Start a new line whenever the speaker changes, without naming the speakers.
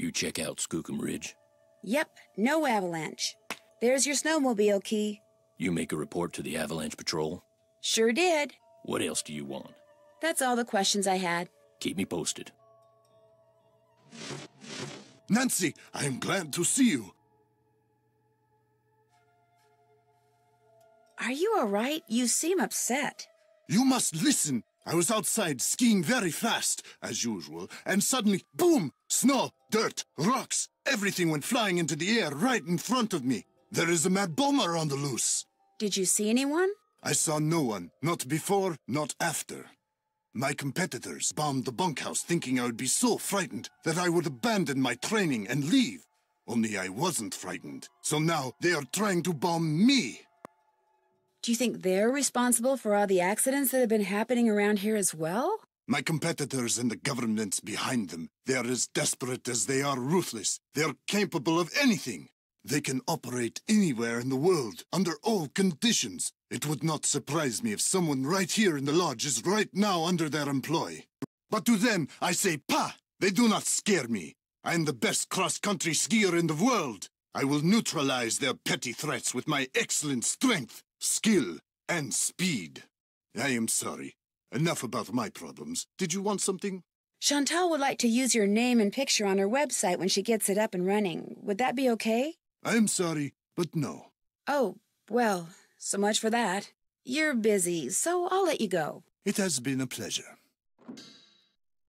You check out Skookum Ridge.
Yep, no avalanche. There's your snowmobile key.
You make a report to the Avalanche Patrol.
Sure did.
What else do you want?
That's all the questions I had.
Keep me posted.
Nancy, I am glad to see you.
Are you all right? You seem upset.
You must listen. I was outside skiing very fast, as usual, and suddenly, boom! Snow, dirt, rocks, everything went flying into the air right in front of me. There is a mad bomber on the loose.
Did you see anyone?
I saw no one, not before, not after. My competitors bombed the bunkhouse thinking I would be so frightened that I would abandon my training and leave. Only I wasn't frightened, so now they are trying to bomb me.
Do you think they're responsible for all the accidents that have been happening around here as well?
My competitors and the governments behind them, they are as desperate as they are ruthless. They are capable of anything. They can operate anywhere in the world, under all conditions. It would not surprise me if someone right here in the lodge is right now under their employ. But to them, I say, pa! They do not scare me. I am the best cross-country skier in the world. I will neutralize their petty threats with my excellent strength, skill, and speed. I am sorry. Enough about my problems. Did you want something?
Chantal would like to use your name and picture on her website when she gets it up and running. Would that be okay?
I am sorry, but no.
Oh, well, so much for that. You're busy, so I'll let you go.
It has been a pleasure.